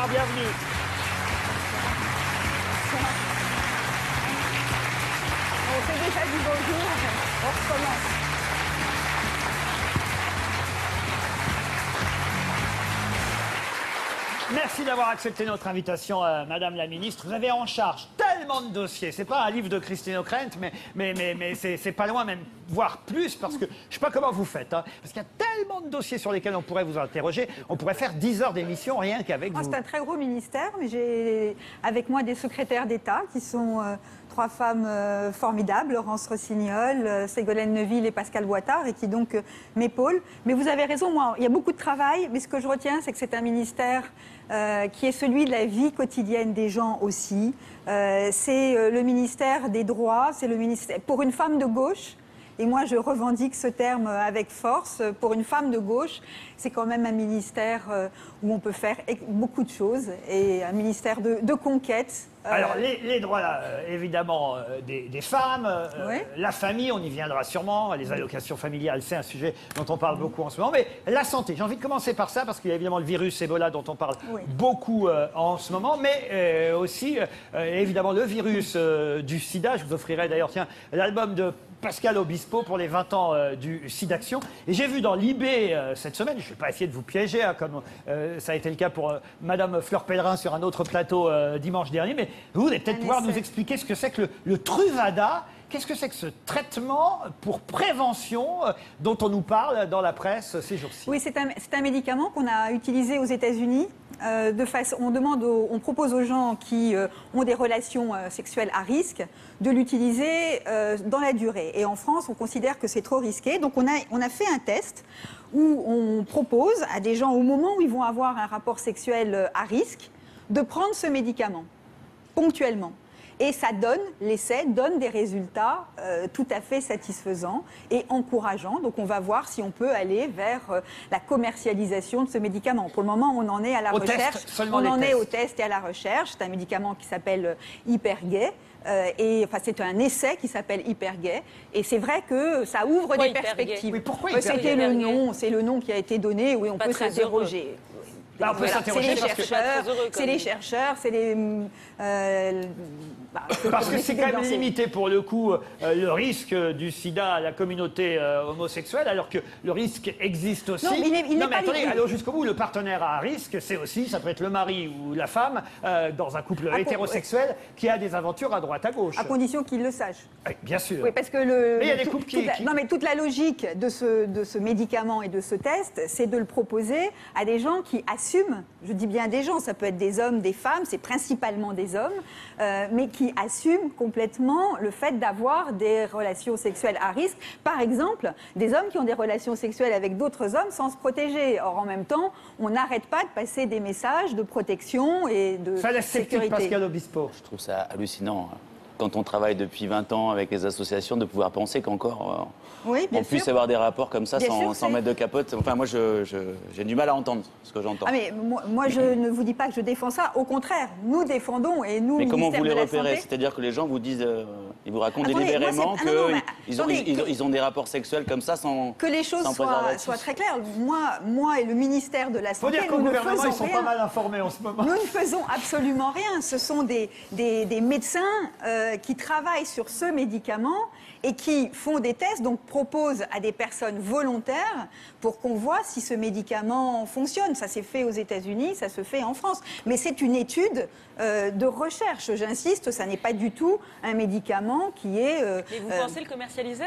Bonsoir, bienvenue. On fait déjà du bonjour, on recommence. Merci d'avoir accepté notre invitation, euh, Madame la Ministre. Vous avez en charge tellement de dossiers. C'est pas un livre de Christine O'Krent, mais, mais, mais, mais c'est c'est pas loin, même voire plus, parce que je sais pas comment vous faites. hein, parce qu'il y a tellement de dossiers sur lesquels on pourrait vous interroger. On pourrait faire 10 heures d'émission rien qu'avec Ah, vous. c'est un très gros ministère, mais j'ai avec moi des secrétaires d'État qui sont euh, trois femmes euh, formidables, Laurence Rossignol, euh, Ségolène Neuville et Pascal Boitard, et qui donc euh, m'épaulent. Mais vous avez raison, moi, il y a beaucoup de travail, mais ce que je retiens, c'est que c'est un ministère euh, qui est celui de la vie quotidienne des gens aussi. Euh, c'est euh, le ministère des droits, c'est le ministère pour une femme de gauche. Et moi, je revendique ce terme avec force. Pour une femme de gauche, c'est quand même un ministère où on peut faire ex- beaucoup de choses et un ministère de conquête. Euh, Alors, les, les droits, euh, évidemment, euh, des, des femmes, euh, la famille, on y viendra sûrement, les allocations familiales, c'est un sujet dont on parle beaucoup en ce moment, mais la santé, j'ai envie de commencer par ça, parce qu'il y a évidemment le virus Ebola dont on parle Oui. beaucoup euh, en ce moment, mais euh, aussi, euh, évidemment, le virus euh, du sida. Je vous offrirai d'ailleurs, tiens, l'album de Pascal Obispo pour les 20 ans euh, du SIDAction. Et j'ai vu dans l'IB euh, cette semaine, je ne vais pas essayer de vous piéger, hein, comme euh, ça a été le cas pour euh, Madame Fleur Pellerin sur un autre plateau euh, dimanche dernier, mais vous allez peut-être pouvoir nous expliquer ce que c'est que le, le Truvada. Qu'est-ce que c'est que ce traitement pour prévention euh, dont on nous parle dans la presse ces jours-ci? Oui, c'est un, médicament qu'on a utilisé aux États-Unis. Euh, de façon, on demande, aux- on propose aux gens qui euh, ont des relations sexuelles à risque de l'utiliser dans la durée. Et en France, on considère que c'est trop risqué. Donc, on a, on a fait un test où on propose à des gens, au moment où ils vont avoir un rapport sexuel à risque, de prendre ce médicament ponctuellement. Et ça donne, l'essai donne des résultats euh, tout à fait satisfaisants et encourageants. Donc on va voir si on peut aller vers euh, la commercialisation de ce médicament. Pour le moment, on en est à la Au recherche. on en est tests. au test et à la recherche. C'est un médicament qui s'appelle euh, Hypergay. Euh, et enfin, c'est un essai qui s'appelle Hypergay. Et c'est vrai que ça ouvre Pourquoi des perspectives. Oui, pourquoi C'était le nom, c'est le nom qui a été donné. Oui, on Pas peut très s'interroger. Bah, on peut Voilà, c'est s'interroger les chercheurs, c'est les. euh, bah, Parce que c'est quand même lancer. limité pour le coup euh, le risque du sida à la communauté euh, homosexuelle, alors que le risque existe aussi. Non, il n'est- il mais pas attendez, allons jusqu'au bout. Le partenaire à risque, c'est aussi, ça peut être le mari ou la femme euh, dans un couple Ah, hétérosexuel qui a des aventures à droite à gauche. À condition qu'ils le sachent. Oui, bien sûr. Oui, parce que le. Mais il y a des couples qui- toute la- qui- Non, mais toute la logique de ce, de ce médicament et de ce test, c'est de le proposer à des gens qui assument, je dis bien des gens, ça peut être des hommes, des femmes, c'est principalement des hommes, mais qui assument complètement le fait d'avoir des relations sexuelles à risque. Par exemple, des hommes qui ont des relations sexuelles avec d'autres hommes sans se protéger. Or, en même temps, on n'arrête pas de passer des messages de protection et de Ça sécurité. Pascal Obispo. Je trouve ça hallucinant, hein. Quand on travaille depuis 20 ans avec les associations, de pouvoir penser qu'encore euh, Oui, on puisse avoir des rapports comme ça Bien sans, sûr, sans c'est- mettre de capote. Enfin, moi, je- je- j'ai du mal à entendre ce que j'entends. Ah mais moi, moi, je ne vous dis pas que je défends ça. Au contraire, nous défendons et nous, Mais comment vous les repérez C'est-à-dire que les gens vous disent, euh, ils vous racontent Attendez, délibérément ah qu'ils ont, ils, ont- que- ils ont des rapports sexuels comme ça sans que les choses soient, très claires. Moi, moi et le ministère de la Faut Santé, dire qu'au gouvernement, ils sont rien. pas mal informés en ce moment. Nous ne faisons absolument rien. Ce sont des, des- des médecins euh, qui travaillent sur ce médicament et qui font des tests, donc proposent à des personnes volontaires pour qu'on voit si ce médicament fonctionne. Ça s'est fait aux États-Unis, ça se fait en France. Mais c'est une étude euh, de recherche, j'insiste, ça n'est pas du tout un médicament qui est... euh, Et vous euh, pensez le commercialiser?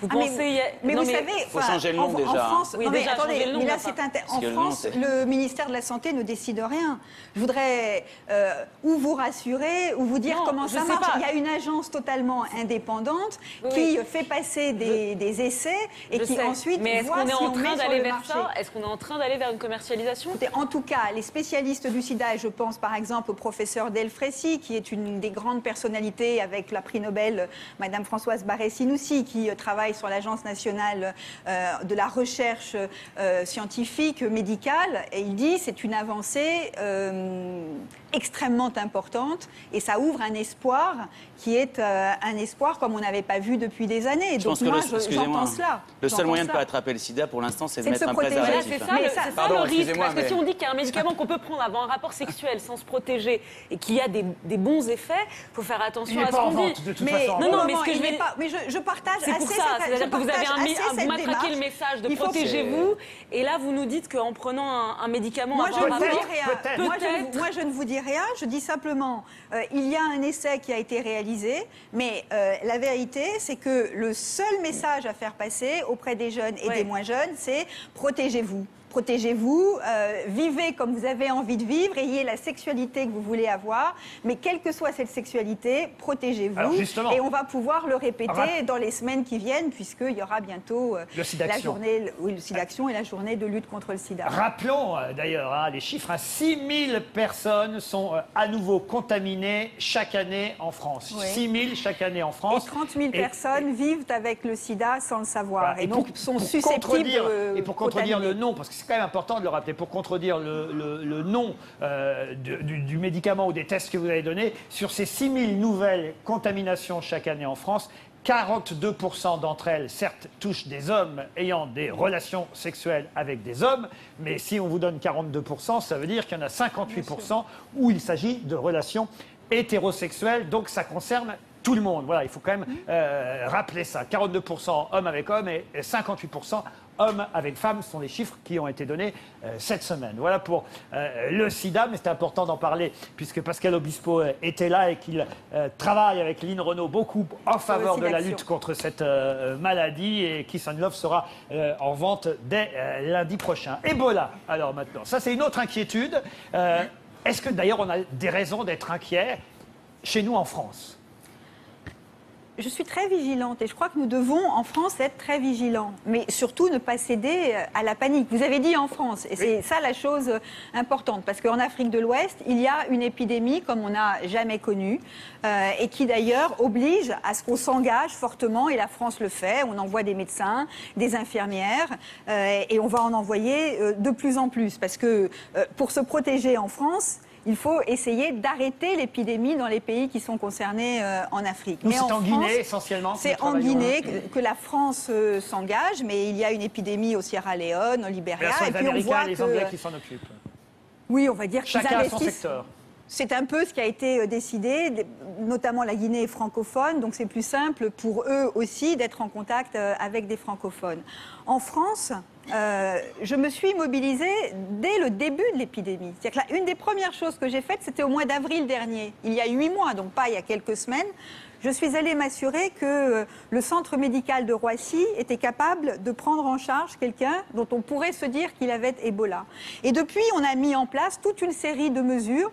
Vous ah, mais- pensez a- mais non, vous savez, Faut enfin, changer le en, nom en déjà, hein. France, Oui, non, mais déjà, attendez, le nom, mais là mais c'est pas- inter- Parce en que le nom, France, le ministère de la santé ne décide rien. Je voudrais euh, ou vous rassurer ou vous dire Non, comment ça marche. pas. Il y a une agence totalement indépendante Oui, qui fait passer des, des essais et Je qui sais. ensuite Mais est-ce qu'on est en train d'aller le vers ça? Est-ce qu'on est en train d'aller vers une commercialisation? En tout cas, les spécialistes du sida, et je pense par exemple au professeur Delfrécy, qui est une des grandes personnalités avec la prix Nobel, Madame Françoise Barré-Sinoussi, qui euh, travaille travaille sur l'Agence nationale euh, de la recherche euh, scientifique médicale, et il dit c'est une avancée euh, extrêmement importante et ça ouvre un espoir qui est euh, un espoir comme on n'avait pas vu depuis des années. Je Donc pense que moi, je- j'entends hein, cela. le seul moyen de ne pas attraper le sida pour l'instant, c'est de mettre se un préservatif. c'est ça, ça- c'est ça Pardon, le risque. Parce que mais- si on dit qu'il y a un médicament qu'on peut prendre avant un rapport sexuel sans se protéger et qu'il y a des, des bons effets, il faut faire attention à ce qu'on vente, dit. de toute Mais façon. Non, non, mais ce que je vais- pas- mais je, je partage assez ça, c'est-à-dire que vous avez un, matraquez le message de protégez-vous, et là vous nous dites qu'en prenant un, un médicament Moi, avant je ne vous dis rien. Moi, je, ne- Peut-être. moi, je ne vous dis rien. Je dis simplement, euh, il y a un essai qui a été réalisé, mais euh, la vérité, c'est que le seul message à faire passer auprès des jeunes et Ouais. des moins jeunes, c'est protégez-vous. Protégez-vous, euh, vivez comme vous avez envie de vivre, ayez la sexualité que vous voulez avoir, mais quelle que soit cette sexualité, protégez-vous. Et on va pouvoir le répéter dans les semaines qui viennent, puisqu'il y aura bientôt euh, la journée, oui, le SIDAction et la journée de lutte contre le sida. Rappelons euh, d'ailleurs hein, les chiffres, hein, 6 000 personnes sont à nouveau contaminées chaque année en France. Oui. 6 000 chaque année en Et France. 30 000 Et- personnes vivent avec le sida sans le savoir. Voilà. Et, donc sont susceptibles de et pour contredire le nom, parce que c'est quand même important de le rappeler, pour contredire le, nom euh, du, médicament ou des tests que vous avez donnés, sur ces 6 000 nouvelles contaminations chaque année en France, 42% d'entre elles, certes, touchent des hommes ayant des relations sexuelles avec des hommes, mais si on vous donne 42%, ça veut dire qu'il y en a 58% où il s'agit de relations hétérosexuelles, donc ça concerne tout le monde. Voilà, il faut quand même euh, rappeler ça. 42% hommes avec hommes et 58% hommes avec femmes ce sont les chiffres qui ont été donnés euh, cette semaine. Voilà pour euh, le sida, mais c'est important d'en parler puisque Pascal Obispo euh, était là et qu'il euh, travaille avec Lynn Renault beaucoup en faveur de la lutte contre cette maladie et Kiss and Love sera en vente dès lundi prochain. Ebola, alors maintenant, ça c'est une autre inquiétude. Est-ce que d'ailleurs on a des raisons d'être inquiets chez nous en France? Je suis très vigilante et je crois que nous devons en France être très vigilants, mais surtout ne pas céder euh, à la panique. Vous avez dit en France, et c'est ça la chose euh, importante, parce qu'en Afrique de l'Ouest, il y a une épidémie comme on n'a jamais connue, euh, et qui d'ailleurs oblige à ce qu'on s'engage fortement, et la France le fait. On envoie des médecins, des infirmières, euh, et on va en envoyer euh, de plus en plus, parce que pour se protéger en France, il faut essayer d'arrêter l'épidémie dans les pays qui sont concernés euh, en Afrique. Nous, Mais c'est en, France, Guinée essentiellement. c'est en Guinée hein. que, que la France euh, s'engage, mais il y a une épidémie au Sierra Leone, au Libéria, et les puis on voit et les que, Anglais qui s'en occupent. oui, on va dire qu'ils a son investissent. secteur. C'est un peu ce qui a été euh, décidé, notamment la Guinée est francophone, donc c'est plus simple pour eux aussi d'être en contact avec des francophones. En France, euh, je me suis mobilisée dès le début de l'épidémie. C'est-à-dire que là, une des premières choses que j'ai faites, c'était au mois d'avril dernier, il y a huit mois, donc pas il y a quelques semaines. Je suis allée m'assurer que euh, le centre médical de Roissy était capable de prendre en charge quelqu'un dont on pourrait se dire qu'il avait Ebola. Et depuis, on a mis en place toute une série de mesures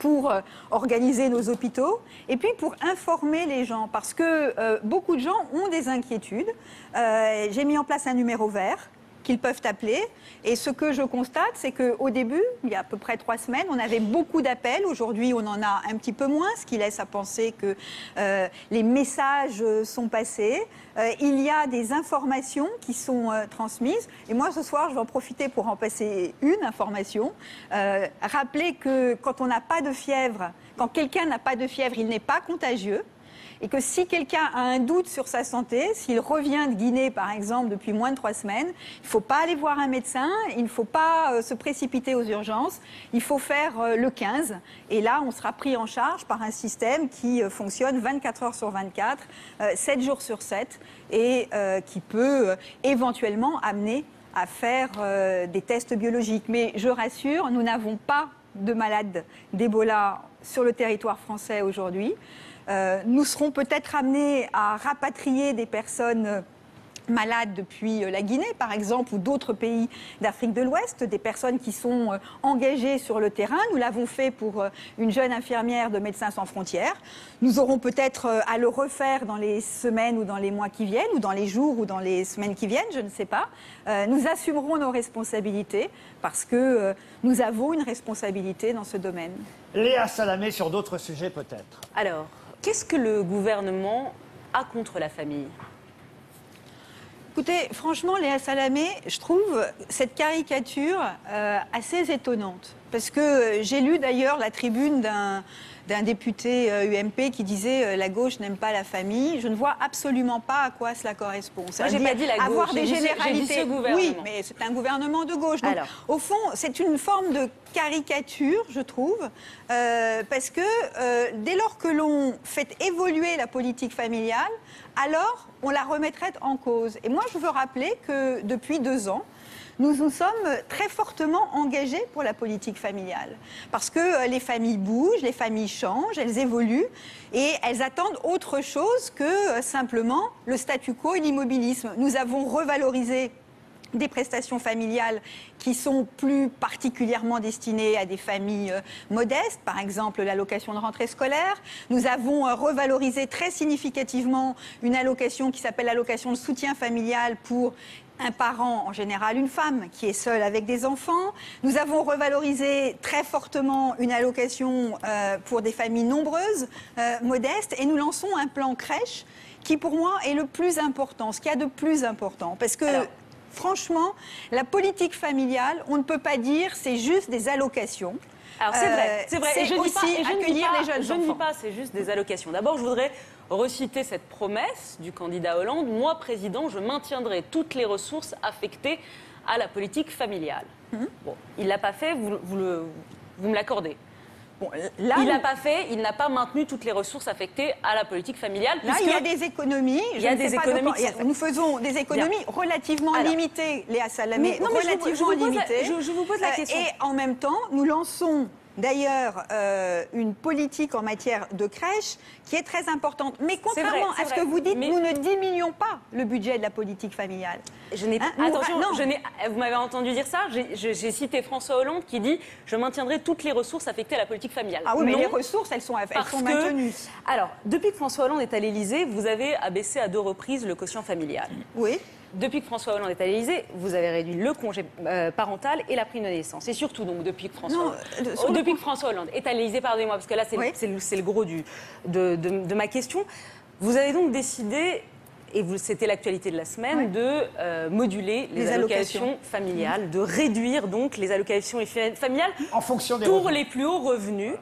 pour euh, organiser nos hôpitaux et puis pour informer les gens parce que beaucoup de gens ont des inquiétudes. J'ai mis en place un numéro vert qu'ils peuvent appeler. Et ce que je constate, c'est qu'au début, il y a à peu près trois semaines, on avait beaucoup d'appels. Aujourd'hui, on en a un petit peu moins, ce qui laisse à penser que euh, les messages euh, sont passés. Euh, il y a des informations qui sont transmises. Et moi, ce soir, je vais en profiter pour en passer une information. Rappeler que quand on n'a pas de fièvre, quand quelqu'un n'a pas de fièvre, il n'est pas contagieux et que si quelqu'un a un doute sur sa santé, s'il revient de Guinée par exemple depuis moins de trois semaines, il ne faut pas aller voir un médecin, il ne faut pas euh, se précipiter aux urgences, il faut faire euh, le 15 et là on sera pris en charge par un système qui euh, fonctionne 24 heures sur 24, euh, 7 jours sur 7 et qui peut éventuellement amener à faire des tests biologiques. Mais je rassure, nous n'avons pas de malades d'Ebola sur le territoire français aujourd'hui. Euh, nous serons peut-être amenés à rapatrier des personnes euh, malades depuis euh, la Guinée, par exemple, ou d'autres pays d'Afrique de l'Ouest, des personnes qui sont engagées sur le terrain. Nous l'avons fait pour une jeune infirmière de Médecins sans frontières. Nous aurons peut-être à le refaire dans les semaines ou dans les mois qui viennent, ou dans les jours ou dans les semaines qui viennent, je ne sais pas. Nous assumerons nos responsabilités parce que nous avons une responsabilité dans ce domaine. Léa Salamé sur d'autres sujets peut-être. Alors, qu'est-ce que le gouvernement a contre la famille? Écoutez, franchement, Léa Salamé, je trouve cette caricature euh, assez étonnante. Parce que j'ai lu d'ailleurs la tribune d'un d'un député euh, UMP qui disait euh, la gauche n'aime pas la famille. Je ne vois absolument pas à quoi cela correspond. Moi, j'ai pas dit la gauche, avoir des généralités. ce gouvernement. Oui, mais c'est un gouvernement de gauche. Donc, Alors. au fond, c'est une forme de caricature, je trouve, euh, parce que euh, dès lors que l'on fait évoluer la politique familiale, alors on la remettrait en cause. Et moi, je veux rappeler que depuis deux ans, nous nous sommes très fortement engagés pour la politique familiale. Parce que euh, les familles bougent, les familles changent, elles évoluent et elles attendent autre chose que euh, simplement le statu quo et l'immobilisme. Nous avons revalorisé des prestations familiales qui sont plus particulièrement destinées à des familles euh, modestes, par exemple l'allocation de rentrée scolaire. Nous avons revalorisé très significativement une allocation qui s'appelle l'allocation de soutien familial pour un parent, en général une femme, qui est seule avec des enfants. Nous avons revalorisé très fortement une allocation euh, pour des familles nombreuses, euh, modestes, et nous lançons un plan crèche qui, pour moi, est le plus important, ce qu'il y a de plus important. Parce que Alors, Franchement, la politique familiale, on ne peut pas dire c'est juste des allocations. Alors c'est Euh, vrai, c'est vrai. Et je pas, aussi et je dis accueillir pas- les jeunes Je ne dis enfants. pas, c'est juste des allocations. D'abord, je voudrais reciter cette promesse du candidat Hollande. Moi, président, je maintiendrai toutes les ressources affectées à la politique familiale. Mhm. Bon, il l'a pas fait. Vous, vous le- vous me l'accordez. Bon, là, il l'a pas fait. Il n'a pas maintenu toutes les ressources affectées à la politique familiale. là, il y a des économies. Il y a ne des pas économies. Nous faisons des économies relativement Alors. limitées, Léa Salamé, Mais- non, mais je vous- je relativement vous pose la- limitées. je- je vous pose la Euh, question. Et en même temps, nous lançons d'ailleurs euh, une politique en matière de crèche qui est très importante. Mais contrairement vrai, à ce vrai. que vous dites, Mais- nous ne diminuons pas le budget de la politique familiale. Je n'ai Hein, attention, je n'ai- vous m'avez entendu dire ça. J'ai- cité François Hollande qui dit je maintiendrai toutes les ressources affectées à la politique familiale. Ah oui, mais les ressources, elles sont, elles parce sont que- maintenues. Alors, depuis que François Hollande est à l'Élysée, vous avez abaissé à deux reprises le quotient familial. Oui. Depuis que François Hollande est à l'Élysée, vous avez réduit le congé euh, parental et la prime de naissance. Et surtout, donc, depuis que François, Non, Hollande, euh, Oh, le depuis que François Hollande est à l'Élysée, pardonnez-moi, parce que là, c'est Oui. le, gros du, de, de- de ma question. Vous avez donc décidé, et c'était l'actualité de la semaine, de euh, moduler les, Les allocations, allocations. familiales, de réduire donc les allocations familiales En fonction des pour revenus. les plus hauts revenus.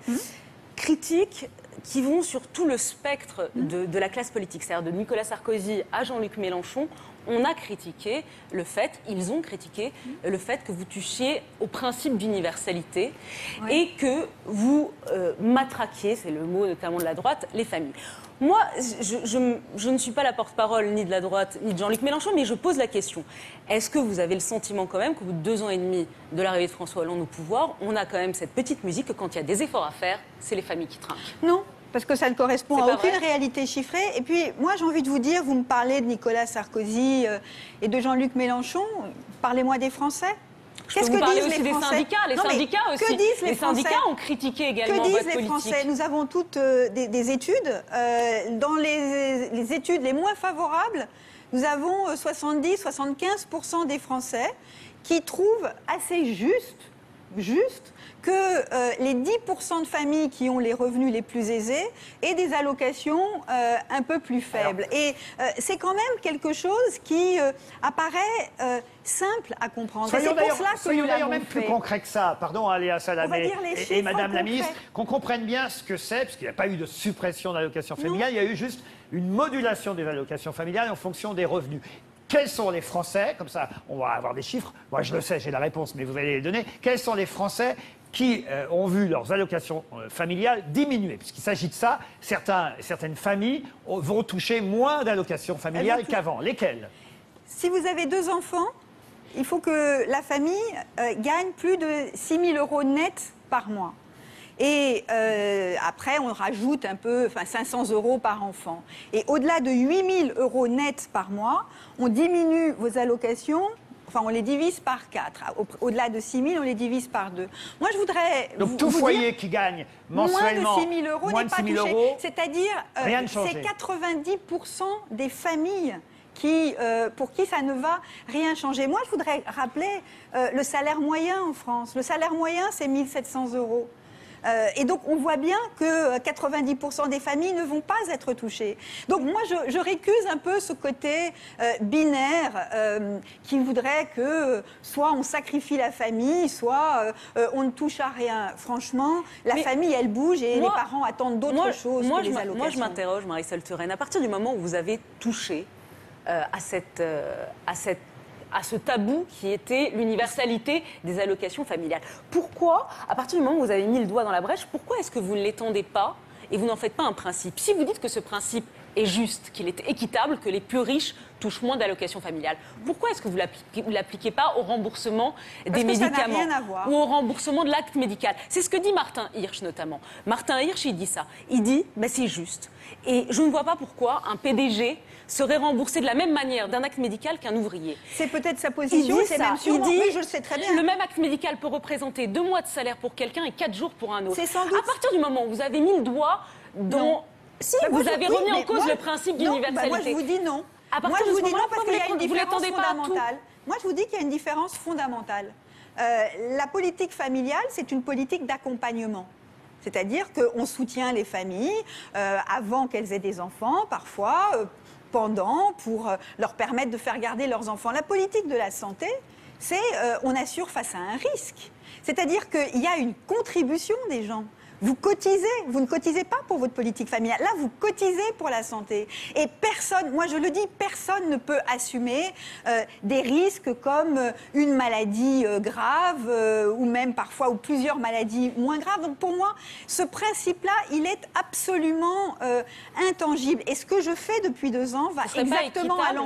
Critiques qui vont sur tout le spectre de, de la classe politique, c'est-à-dire de Nicolas Sarkozy à Jean-Luc Mélenchon. On a critiqué le fait, ils ont critiqué le fait que vous touchiez au principe d'universalité Ouais. et que vous euh, matraquiez, c'est le mot notamment de la droite, les familles. Moi, je, je- je ne suis pas la porte-parole ni de la droite ni de Jean-Luc Mélenchon, mais je pose la question. Est-ce que vous avez le sentiment quand même qu'au bout de deux ans et demi de l'arrivée de François Hollande au pouvoir, on a quand même cette petite musique que quand il y a des efforts à faire, c'est les familles qui trinquent? Non, parce que ça ne correspond à aucune vrai réalité chiffrée. Et puis, moi, j'ai envie de vous dire, vous me parlez de Nicolas Sarkozy euh, et de Jean-Luc Mélenchon. Parlez-moi des Français. Peux vous parler aussi des syndicats. Les Non, syndicats aussi. Que disent les, Français syndicats ont critiqué également Que disent votre les politique. Français Nous avons toutes euh, des, des études. Euh, dans les, les études les moins favorables, nous avons euh, 70-75% des Français qui trouvent assez juste, juste que euh, les 10% de familles qui ont les revenus les plus aisés aient des allocations euh, un peu plus faibles. Et euh, c'est quand même quelque chose qui apparaît simple à comprendre. Soyons d'ailleurs même plus fait. concrets que ça. Pardon, Aléa va Salamé et- et, Madame la ministre, qu'on comprenne bien ce que c'est, parce qu'il n'y a pas eu de suppression d'allocations familiales, il y a eu juste une modulation des allocations familiales en fonction des revenus. Quels sont les Français, comme ça on va avoir des chiffres, moi je le sais, j'ai la réponse, mais vous allez les donner, quels sont les Français qui euh, ont vu leurs allocations euh, familiales diminuer? Puisqu'il s'agit de ça, certains, certaines familles oh, vont toucher moins d'allocations familiales qu'avant. Lesquelles? Si vous avez deux enfants, il faut que la famille euh, gagne plus de 6 000 euros net par mois. Et euh, après, on rajoute un peu, enfin 500 euros par enfant. Et au-delà de 8 000 euros net par mois, on diminue vos allocations. Enfin, on les divise par 4. Au-delà de 6 000, on les divise par 2. Moi, je voudrais. Donc vous- tout vous foyer dire- qui gagne Moins mensuellement de 6 000 euros moins n'est pas 6 000 touché. C'est-à-dire, euh, c'est changé. 90% des familles qui, euh, pour qui ça ne va rien changer. Moi, je voudrais rappeler euh, le salaire moyen en France. Le salaire moyen, c'est 1 700 euros. Euh, et donc, on voit bien que 90% des familles ne vont pas être touchées. Donc, moi, je, je récuse un peu ce côté euh, binaire euh, qui voudrait que soit on sacrifie la famille, soit euh, on ne touche à rien. Franchement, la Mais famille, elle bouge et moi- les parents attendent d'autres choses moi, que je les m'a- allocations. Moi, je m'interroge, Turenne, à partir du moment où vous avez touché euh, à, cette, euh, à, cette, à ce tabou qui était l'universalité des allocations familiales, pourquoi, à partir du moment où vous avez mis le doigt dans la brèche, pourquoi est-ce que vous ne l'étendez pas et vous n'en faites pas un principe? Si vous dites que ce principe est juste, qu'il est équitable, que les plus riches touchent moins d'allocations familiales, pourquoi est-ce que vous l'appliquez- vous l'appliquez pas au remboursement des que ça médicaments rien à voir. ou au remboursement de l'acte médical? C'est ce que dit Martin Hirsch notamment. Martin Hirsch, il dit ça. Il dit, bah, c'est juste. Et je ne vois pas pourquoi un PDG serait remboursé de la même manière d'un acte médical qu'un ouvrier. C'est peut-être sa Il position, dit c'est même Il sûrement. dit, Oui, je le sais très bien. Le même acte médical peut représenter deux mois de salaire pour quelqu'un et quatre jours pour un autre. C'est sans doute- À partir du moment où vous avez mis le doigt dans... Non. Si, Bah, vous avez remis en cause moi- le principe non, bah, d'universalité. moi, je vous dis non. À partir moi, je vous dis non parce qu'il y a une différence fondamentale. Moi, je vous dis qu'il y a une différence fondamentale. Euh, la politique familiale, c'est une politique d'accompagnement. C'est-à-dire qu'on soutient les familles euh, avant qu'elles aient des enfants, parfois, euh, pendant, pour euh, leur permettre de faire garder leurs enfants. La politique de la santé, c'est euh, on assure face à un risque. C'est-à-dire qu'il y a une contribution des gens. Vous cotisez, vous ne cotisez pas pour votre politique familiale. Là, vous cotisez pour la santé. Et personne, moi je le dis, personne ne peut assumer euh, des risques comme euh, une maladie euh, grave euh, ou même parfois ou plusieurs maladies moins graves. Donc pour moi, ce principe-là, il est absolument euh, intangible. Et ce que je fais depuis deux ans va exactement à équitable?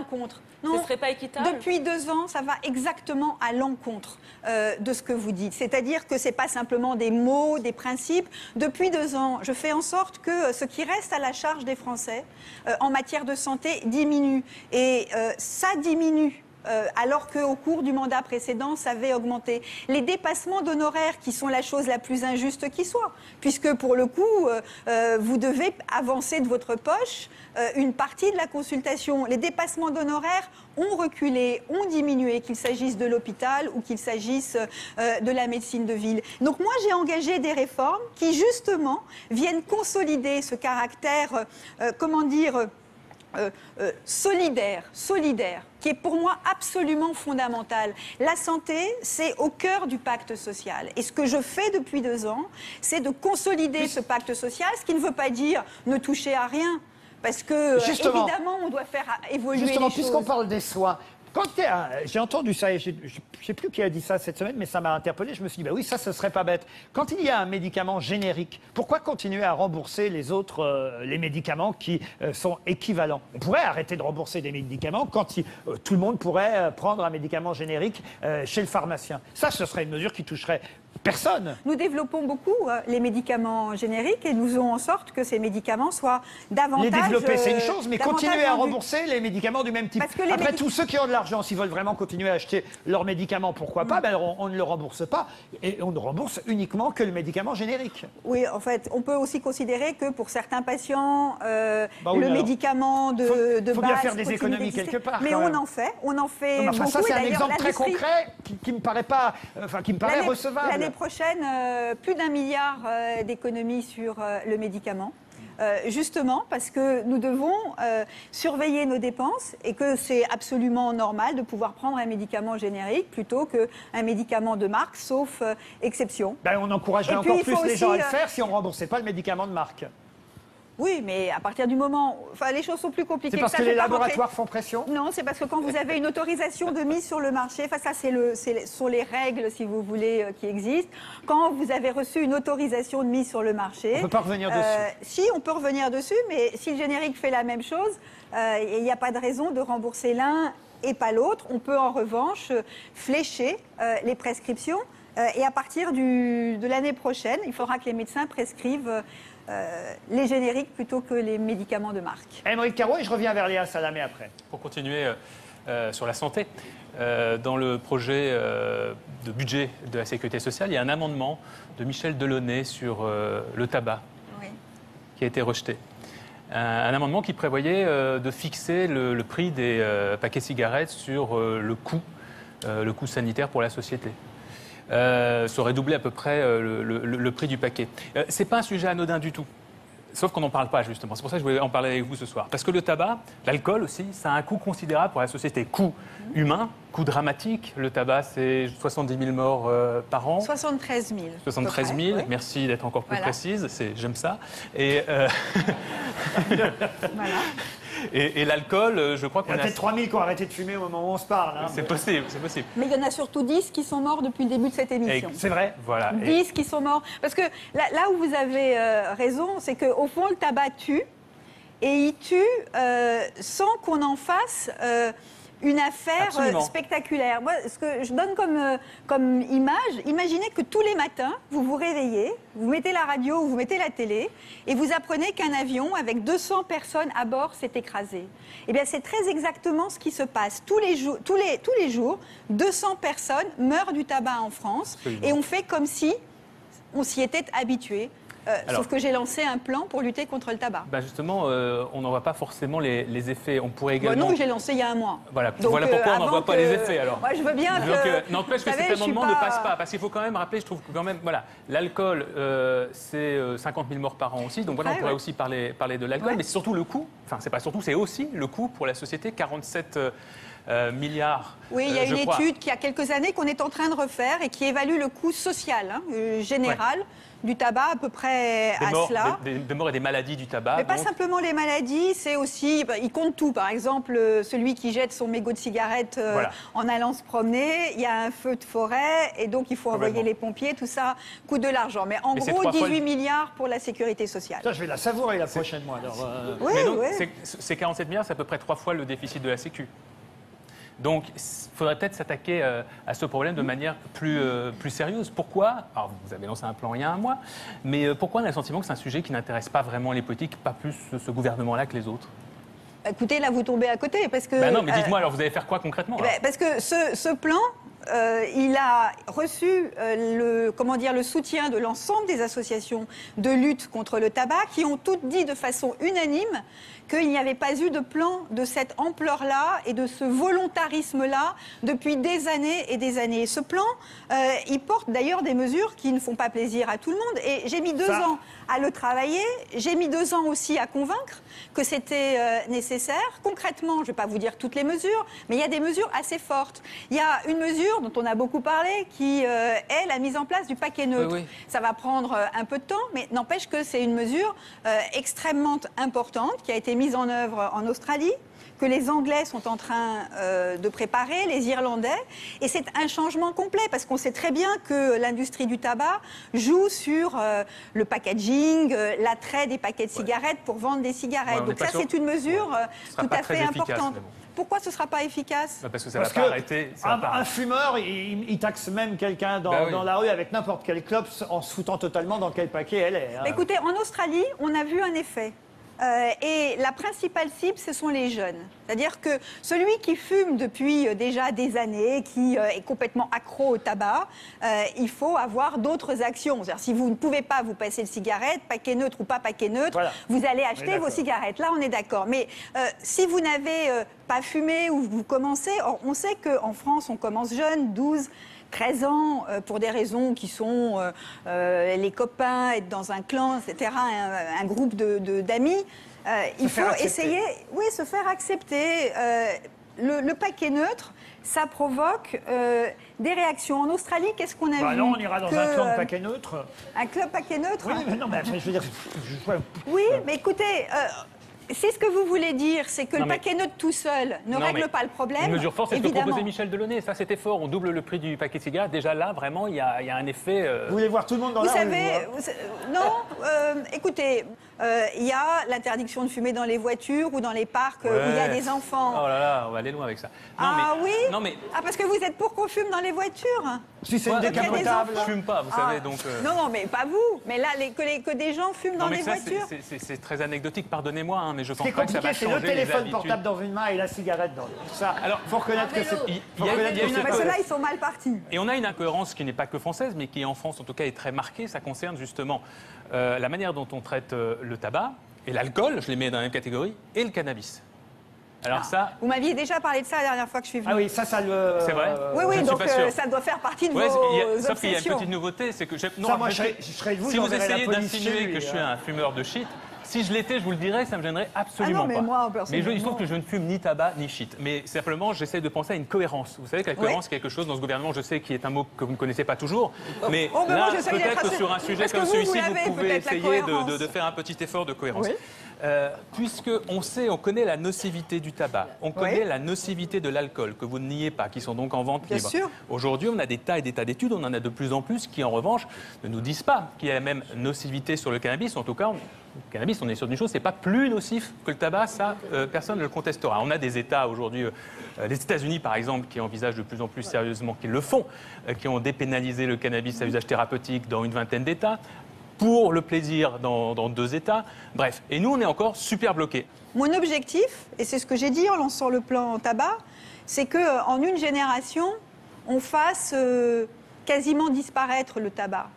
L'encontre. Ce serait pas équitable Depuis deux ans, ça va exactement à l'encontre euh, de ce que vous dites. C'est-à-dire que ce n'est pas simplement des mots, des principes. Depuis deux ans, je fais en sorte que euh, ce qui reste à la charge des Français euh, en matière de santé diminue. Et euh, ça diminue. Euh, alors qu'au cours du mandat précédent, ça avait augmenté. Les dépassements d'honoraires, qui sont la chose la plus injuste qui soit, puisque pour le coup, euh, euh, vous devez avancer de votre poche une partie de la consultation. Les dépassements d'honoraires ont reculé, ont diminué, qu'il s'agisse de l'hôpital ou qu'il s'agisse de la médecine de ville. Donc moi, j'ai engagé des réformes qui, justement, viennent consolider ce caractère, comment dire, euh, euh, solidaire, solidaire, qui est pour moi absolument fondamental. La santé, c'est au cœur du pacte social. Et ce que je fais depuis deux ans, c'est de consolider ce pacte social, ce qui ne veut pas dire ne toucher à rien. Parce que, euh, Justement. évidemment, on doit faire évoluer Justement, les puisqu'on choses. parle des soins, j'ai entendu ça, et je ne sais plus qui a dit ça cette semaine, mais ça m'a interpellé. Je me suis dit, bah oui, ça, ce serait pas bête. Quand il y a un médicament générique, pourquoi continuer à rembourser les autres, euh, les médicaments qui euh, sont équivalents? On pourrait arrêter de rembourser des médicaments quand euh, tout le monde pourrait prendre un médicament générique chez le pharmacien. Ça, ce serait une mesure qui toucherait personne. Nous développons beaucoup euh, les médicaments génériques et nous faisons en sorte que ces médicaments soient davantage. Les développer, c'est une euh, chose, mais continuer à rembourser les médicaments du même type. Parce que les Après, médic- tous ceux qui ont de l'argent, s'ils veulent vraiment continuer à acheter leurs médicaments, pourquoi Mm. pas ben, alors, on, on ne le rembourse pas. Et on ne rembourse uniquement que le médicament générique. Oui, en fait, on peut aussi considérer que pour certains patients, euh, Bah oui, le médicament de, faut- de faut base bien faire des économies quelque part, Mais on en fait, on en fait Non, enfin, beaucoup. ça, c'est un exemple très concret qui, me paraît pas, enfin, qui me paraît recevable. L'année prochaine, euh, plus d'un milliard euh, d'économies sur euh, le médicament. Justement parce que nous devons surveiller nos dépenses et que c'est absolument normal de pouvoir prendre un médicament générique plutôt qu'un médicament de marque, sauf exception. Ben, on encouragerait puis, encore il plus les gens à aussi, le faire si on ne remboursait pas le médicament de marque. Oui, mais à partir du moment, enfin les choses sont plus compliquées. C'est parce ça, que les laboratoires font pression? Non, c'est parce que quand vous avez une autorisation de mise sur le marché, enfin ça c'est le, sur les règles si vous voulez euh, qui existent. Quand vous avez reçu une autorisation de mise sur le marché, On peut pas revenir euh, dessus. Si on peut revenir dessus, mais si le générique fait la même chose, euh, il n'y a pas de raison de rembourser l'un et pas l'autre. On peut en revanche euh, flécher euh, les prescriptions. euh, et à partir du- de l'année prochaine, il faudra que les médecins prescrivent euh, les génériques plutôt que les médicaments de marque. Émeric Caro, et je reviens vers Léa Salamé après. Pour continuer euh, euh, sur la santé, euh, dans le projet euh, de budget de la sécurité sociale, il y a un amendement de Michel Delaunay sur euh, le tabac Oui. qui a été rejeté. Un, un amendement qui prévoyait de fixer le, le prix des paquets de cigarettes sur le coût, le coût sanitaire pour la société. Euh, ça aurait doublé à peu près euh, le, le- le prix du paquet. Euh, c'est pas un sujet anodin du tout. Sauf qu'on n'en parle pas justement. C'est pour ça que je voulais en parler avec vous ce soir. Parce que le tabac, l'alcool aussi, ça a un coût considérable pour la société. Coût humain, coût dramatique. Le tabac, c'est 70 000 morts euh, par an. 73 000. 73 000, à peu près, oui. merci d'être encore plus Voilà. précise, c'est- j'aime ça. Et, euh, Voilà. Et, et l'alcool, euh, je crois Il y qu'on en a a... peut-être 3000 qui ont arrêté de fumer au moment où on se parle. hein. C'est possible, c'est possible. Mais il y en a surtout 10 qui sont morts depuis le début de cette émission. C'est vrai. Voilà. Et- 10 qui sont morts. Parce que là, là où vous avez euh, raison, c'est qu'au fond, le tabac tue. Et il tue euh, sans qu'on en fasse euh, une affaire euh, Absolument. spectaculaire. Moi, ce que je donne comme, euh, comme image, imaginez que tous les matins, vous vous réveillez, vous mettez la radio ou vous mettez la télé, et vous apprenez qu'un avion avec 200 personnes à bord s'est écrasé. Eh bien, c'est très exactement ce qui se passe. Tous les, jours, tous, les, tous les jours, 200 personnes meurent du tabac en France, Absolument. et on fait comme si on s'y était habitué. Euh, Alors- sauf que j'ai lancé un plan pour lutter contre le tabac. Bah justement, euh, on n'en voit pas forcément les, les effets. On pourrait Bon, également... non, j'ai lancé il y a un mois. Voilà, Donc, voilà pourquoi euh, on n'en avant voit pas les effets alors. Moi, je veux bien que. Euh, n'empêche que cet amendement ne pas- passe pas, parce qu'il faut quand même rappeler, je trouve que quand même, voilà, l'alcool, euh, c'est euh, 50 000 morts par an aussi, donc voilà, on pourrait ouais. aussi parler, parler de l'alcool, Ouais. mais c'est surtout le coût, enfin c'est pas surtout, c'est aussi le coût pour la société, 47 euh, milliards. Oui, il y a euh, une crois. étude qui a quelques années qu'on est en train de refaire et qui évalue le coût social hein, euh, général du tabac à peu près des à morts, cela. des, des- morts et des maladies du tabac. Mais pas donc- simplement les maladies, c'est aussi, bah, il compte tout. Par exemple, celui qui jette son mégot de cigarette euh, Voilà. en allant se promener, il y a un feu de forêt et donc il faut envoyer les pompiers, tout ça coûte de l'argent. Mais en Mais gros, trois fois 18 le- milliards pour la sécurité sociale. Ça, je vais la savourer la prochaine, moi. Alors, euh, Oui, oui. c'est- ces 47 milliards, c'est à peu près trois fois le déficit de la Sécu. Donc, il faudrait peut-être s'attaquer euh, à ce problème de manière plus, euh, plus sérieuse. Pourquoi? Alors, vous avez lancé un plan il y a un mois, mais euh, pourquoi on a le sentiment que c'est un sujet qui n'intéresse pas vraiment les politiques, pas plus ce, ce gouvernement-là que les autres? Écoutez, là, vous tombez à côté parce que. Ben non, mais dites-moi, alors vous allez faire quoi concrètement alors Ben, Parce que ce, ce plan, euh, il a reçu euh, le, comment dire, le soutien de l'ensemble des associations de lutte contre le tabac qui ont toutes dit de façon unanime qu'il n'y avait pas eu de plan de cette ampleur-là et de ce volontarisme-là depuis des années et des années. Et ce plan, euh, il porte d'ailleurs des mesures qui ne font pas plaisir à tout le monde. Et j'ai mis deux Ça- ans à le travailler. J'ai mis deux ans aussi à convaincre que c'était euh, nécessaire. Concrètement, je ne vais pas vous dire toutes les mesures, mais il y a des mesures assez fortes. Il y a une mesure dont on a beaucoup parlé qui euh, est la mise en place du paquet neutre. Oui, oui. Ça va prendre un peu de temps, mais n'empêche que c'est une mesure extrêmement importante qui a été mise en œuvre en Australie que les Anglais sont en train euh, de préparer, les Irlandais, et c'est un changement complet parce qu'on sait très bien que l'industrie du tabac joue sur euh, le packaging, euh, l'attrait des paquets de cigarettes pour vendre des cigarettes. Ouais, Donc ça, sûr. c'est une mesure Ouais. tout à fait efficace, importante. bon. Pourquoi ce ne sera pas efficace? Parce que ça Parce va pas que arrêter. ça va un, pas un arrêter. fumeur, il, il taxe même quelqu'un dans, Bah oui. dans la rue avec n'importe quelle clope en se foutant totalement dans quel paquet elle est. hein. Bah, Écoutez, en Australie, on a vu un effet. Euh, et la principale cible, ce sont les jeunes. C'est-à-dire que celui qui fume depuis euh, déjà des années, qui euh, est complètement accro au tabac, euh, il faut avoir d'autres actions. C'est-à-dire, si vous ne pouvez pas vous passer le cigarette, paquet neutre ou pas paquet neutre, Voilà. vous allez acheter vos cigarettes. Là, on est d'accord. Mais si vous n'avez pas fumé ou vous commencez, on sait qu'en France, on commence jeune, 12, 13 ans, euh, pour des raisons qui sont euh, euh, les copains, être dans un clan, etc., un, un groupe de- de- d'amis. Euh, il faut essayer, oui, se faire accepter. Le, le paquet neutre, ça provoque euh, des réactions. En Australie, qu'est-ce qu'on a Bah vu non, on ira dans Que, un de euh, paquet neutre. Un club paquet neutre Oui, mais non, mais enfin, je veux dire. je- je- oui, mais écoutez, euh, si ce que vous voulez dire, c'est que Non, le mais- paquet neutre tout seul ne Non, règle mais pas le problème. Une mesure forte, c'est ce que évidemment. proposait Michel Delaunay. Ça, c'était fort. On double le prix du paquet de cigarettes. Déjà là, vraiment, il y a, il y a un effet. euh, Vous voulez voir tout le monde dans Vous la rue savez, vous, hein vous non, euh, écoutez, euh, il y a l'interdiction de fumer dans les voitures ou dans les parcs euh, où il y a ouais. des enfants. Oh là là, on va aller loin avec ça. Non, ah mais- oui Non, mais. Ah, parce que vous êtes pour qu'on fume dans les voitures Si c'est Moi, une décapotable. Je fume pas, vous Ah, savez, donc. euh, Non, non, mais pas vous. Mais là, les- que, les- que des gens fument dans non, les ça, voitures. c'est- très anecdotique, pardonnez-moi, hein, mais je pense pas que ça compliqué, va c'est changer le téléphone portable dans une main et la cigarette dans l'autre. Ça, Alors, faut reconnaître que c'est. Parce que là, ils sont mal partis. Et on a une incohérence qui n'est pas que française, mais qui en France, en tout cas, est très marquée. Ça concerne justement euh, la manière dont on traite euh, le tabac et l'alcool, je les mets dans la même catégorie, et le cannabis. Alors ça, Vous m'aviez déjà parlé de ça la dernière fois que je suis venue. Ah oui, ça, ça le. C'est vrai Oui, Je oui, suis donc sûr. euh, ça doit faire partie de Ouais, vos il y a- sauf qu'il y a une obsessions. petite nouveauté, c'est que j'ai- non, Ça, moi, je serais- je serais vous, si vous j'enverrais la essayez police chez d'insinuer lui, que je suis hein. un fumeur de shit, si je l'étais, je vous le dirais, ça me gênerait absolument Ah non, mais pas. moi, mais je, il se trouve que je ne fume ni tabac ni shit. Mais simplement, j'essaie de penser à une cohérence. Vous savez que la cohérence, c'est quelque chose dans ce gouvernement, je sais, qui est un mot que vous ne connaissez pas toujours. Mais Oh, ben là, peut-être que assez- sur un sujet Parce comme vous celui-ci, vous, pouvez essayer de- de faire un petit effort de cohérence. Oui. Euh, puisque on sait, on connaît la nocivité du tabac, on connaît Oui. la nocivité de l'alcool, que vous ne niez pas, qui sont donc en vente Bien libre. sûr. Aujourd'hui, on a des tas et des tas d'études, on en a de plus en plus qui, en revanche, ne nous disent pas qu'il y a la même nocivité sur le cannabis. En tout cas, on- le cannabis, on est sur une chose, c'est pas plus nocif que le tabac, ça, euh, personne ne le contestera. On a des États aujourd'hui, euh, les États-Unis par exemple, qui envisagent de plus en plus sérieusement qu'ils le font, euh, qui ont dépénalisé le cannabis à usage thérapeutique dans une vingtaine d'États. Pour le plaisir dans, deux États. Bref. Et nous, on est encore super bloqués. Mon objectif, et c'est ce que j'ai dit en lançant le plan tabac, c'est qu'en une génération, on fasse euh, quasiment disparaître le tabac.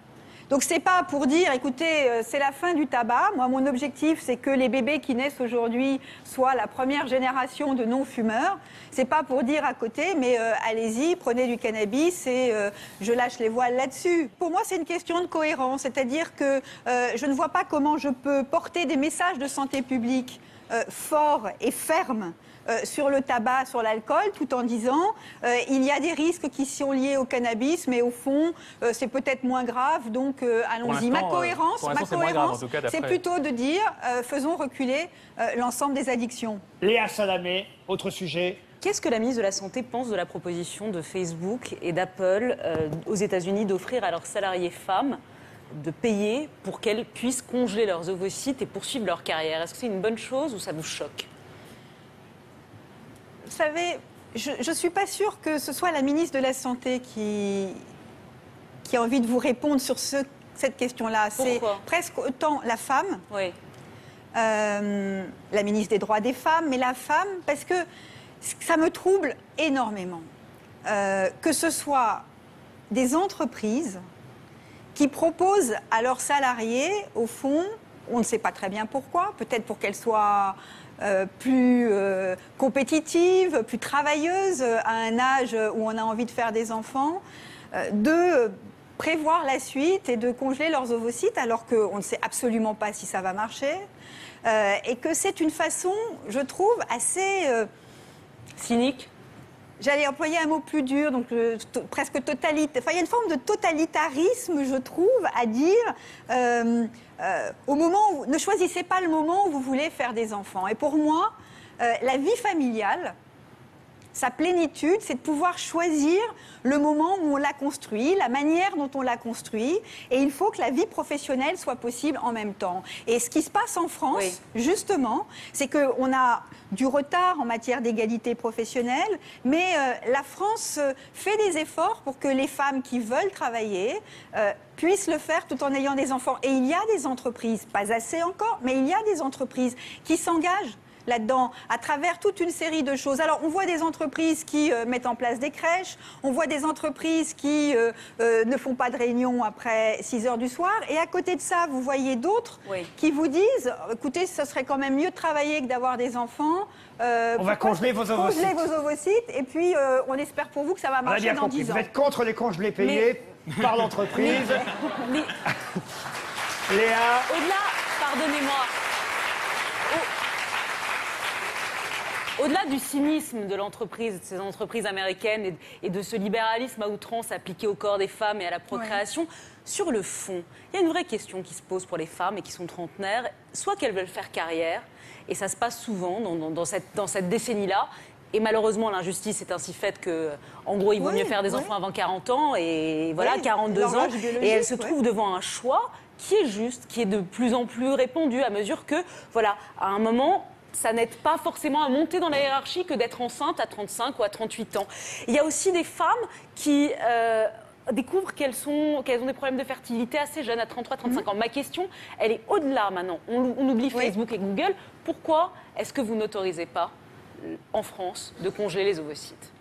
Donc c'est pas pour dire, écoutez, euh, c'est la fin du tabac. Moi, mon objectif, c'est que les bébés qui naissent aujourd'hui soient la première génération de non-fumeurs. C'est pas pour dire à côté, mais euh, allez-y, prenez du cannabis et euh, je lâche les voiles là-dessus. Pour moi, c'est une question de cohérence, c'est-à-dire que euh, je ne vois pas comment je peux porter des messages de santé publique euh, forts et fermes sur le tabac, sur l'alcool, tout en disant euh, il y a des risques qui sont liés au cannabis, mais au fond, euh, c'est peut-être moins grave, donc euh, allons-y. Ma euh, cohérence, ma cohérence, c'est plutôt de dire euh, faisons reculer euh, l'ensemble des addictions. Léa Salamé, autre sujet. Qu'est-ce que la ministre de la Santé pense de la proposition de Facebook et d'Apple euh, aux États-Unis d'offrir à leurs salariés femmes de payer pour qu'elles puissent congeler leurs ovocytes et poursuivre leur carrière? Est-ce que c'est une bonne chose ou ça vous choque? Savez, je ne suis pas sûre que ce soit la ministre de la Santé qui, qui a envie de vous répondre sur ce- cette question-là. C'est presque autant la femme Oui. euh, la ministre des droits des femmes, mais la femme, parce que ça me trouble énormément. Euh, que ce soit des entreprises qui proposent à leurs salariés, au fond, on ne sait pas très bien pourquoi, peut-être pour qu'elles soient euh, plus euh, compétitives, plus travailleuses euh, à un âge où on a envie de faire des enfants, de prévoir la suite et de congeler leurs ovocytes alors qu'on ne sait absolument pas si ça va marcher. Et que c'est une façon, je trouve, assez... Cynique J'allais employer un mot plus dur, donc euh, presque totalitaire. Il y a une forme de totalitarisme, je trouve, à dire euh, euh, au moment où ne choisissez pas le moment où vous voulez faire des enfants. Et pour moi, la vie familiale, sa plénitude, c'est de pouvoir choisir le moment où on l'a construit, la manière dont on l'a construit, et il faut que la vie professionnelle soit possible en même temps. Et ce qui se passe en France, Oui. justement, c'est qu'on a du retard en matière d'égalité professionnelle, mais euh, la France euh, fait des efforts pour que les femmes qui veulent travailler euh, puissent le faire tout en ayant des enfants. Et il y a des entreprises, pas assez encore, mais il y a des entreprises qui s'engagent là-dedans, à travers toute une série de choses. Alors, on voit des entreprises qui euh, mettent en place des crèches, on voit des entreprises qui euh, euh, ne font pas de réunion après 6 heures du soir, et à côté de ça, vous voyez d'autres Oui. qui vous disent, écoutez, ce serait quand même mieux de travailler que d'avoir des enfants. Euh, On va congeler vos ovocytes. Congeler vos ovocytes, et puis euh, on espère pour vous que ça va On a marcher bien dans compris. 10 Vous ans. êtes contre les congelés payés par l'entreprise. Mais Léa, au-delà, pardonnez-moi, au-delà du cynisme de l'entreprise, de ces entreprises américaines et, de ce libéralisme à outrance appliqué au corps des femmes et à la procréation, sur le fond, il y a une vraie question qui se pose pour les femmes et qui sont trentenaires, soit qu'elles veulent faire carrière, et ça se passe souvent dans, dans- dans cette, dans cette décennie-là. Et malheureusement, l'injustice est ainsi faite que, en gros, il vaut Oui, mieux faire des oui. enfants avant 40 ans et voilà, Oui, 42 ans. Et elle se trouve devant un choix qui est juste, qui est de plus en plus répandu à mesure que, voilà, à un moment, ça n'aide pas forcément à monter dans la hiérarchie que d'être enceinte à 35 ou à 38 ans. Il y a aussi des femmes qui euh, découvrent qu'elles ont des problèmes de fertilité assez jeunes, à 33-35 ans. Ma question, elle est au-delà maintenant. On, on oublie Oui. Facebook et Google. Pourquoi est-ce que vous n'autorisez pas, euh, en France, de congeler les ovocytes?